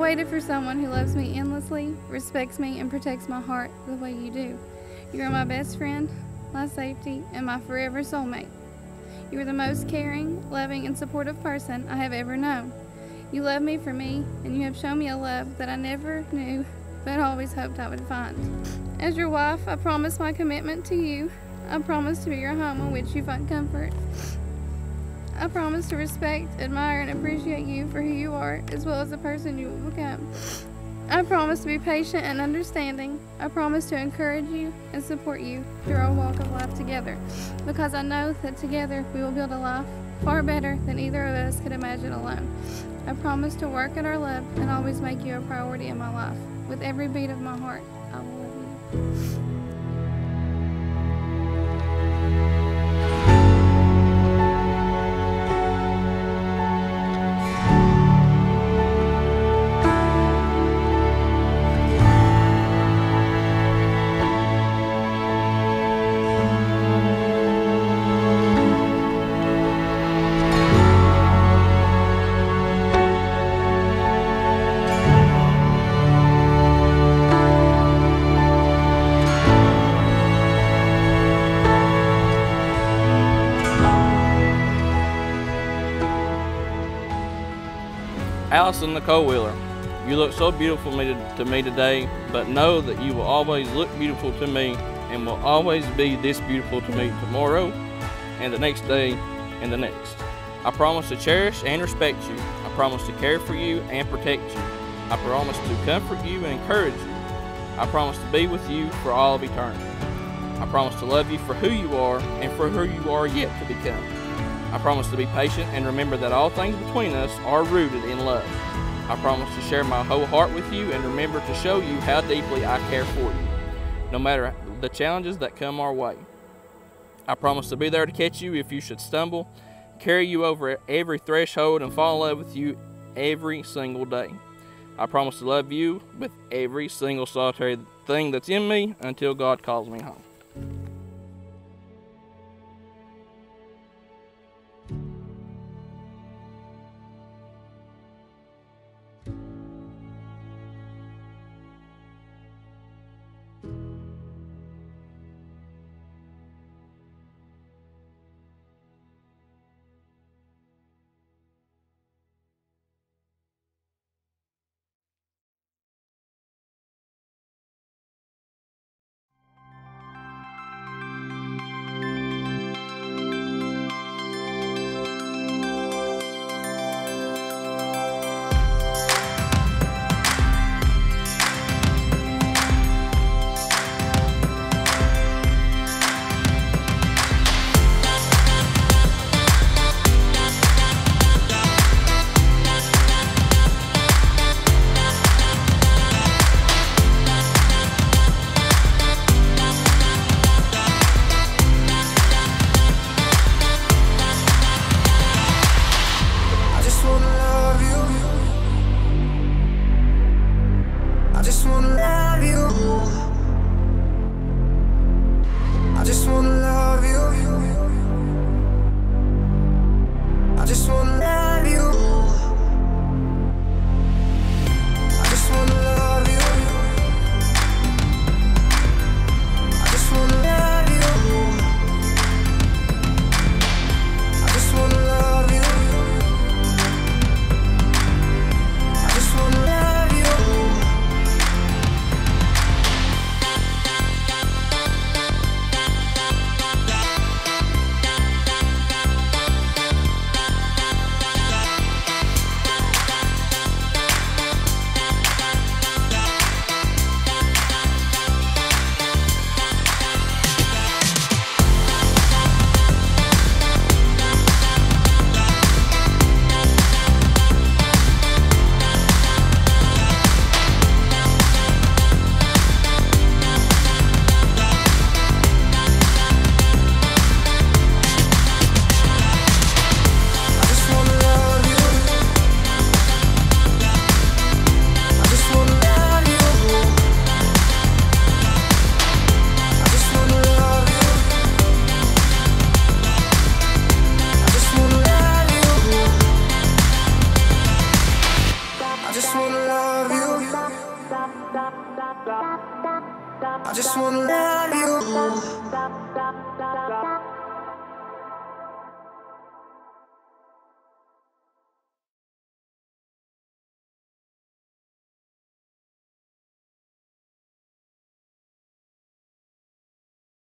Waited for someone who loves me endlessly, respects me, and protects my heart the way you do. You are my best friend, my safety, and my forever soulmate. You are the most caring, loving, and supportive person I have ever known. You love me for me, and you have shown me a love that I never knew but always hoped I would find. As your wife, I promise my commitment to you. I promise to be your home in which you find comfort. I promise to respect, admire, and appreciate you for who you are, as well as the person you will become. I promise to be patient and understanding. I promise to encourage you and support you through our walk of life together, because I know that together we will build a life far better than either of us could imagine alone. I promise to work at our love and always make you a priority in my life. With every beat of my heart, I will love you. Allison Nicole Wheeler, you look so beautiful to me today, but know that you will always look beautiful to me and will always be this beautiful to me tomorrow and the next day and the next. I promise to cherish and respect you. I promise to care for you and protect you. I promise to comfort you and encourage you. I promise to be with you for all of eternity. I promise to love you for who you are and for who you are yet to become. I promise to be patient and remember that all things between us are rooted in love. I promise to share my whole heart with you and remember to show you how deeply I care for you, no matter the challenges that come our way. I promise to be there to catch you if you should stumble, carry you over every threshold, and fall in love with you every single day. I promise to love you with every single solitary thing that's in me until God calls me home. just wanna love you. I just wanna love you.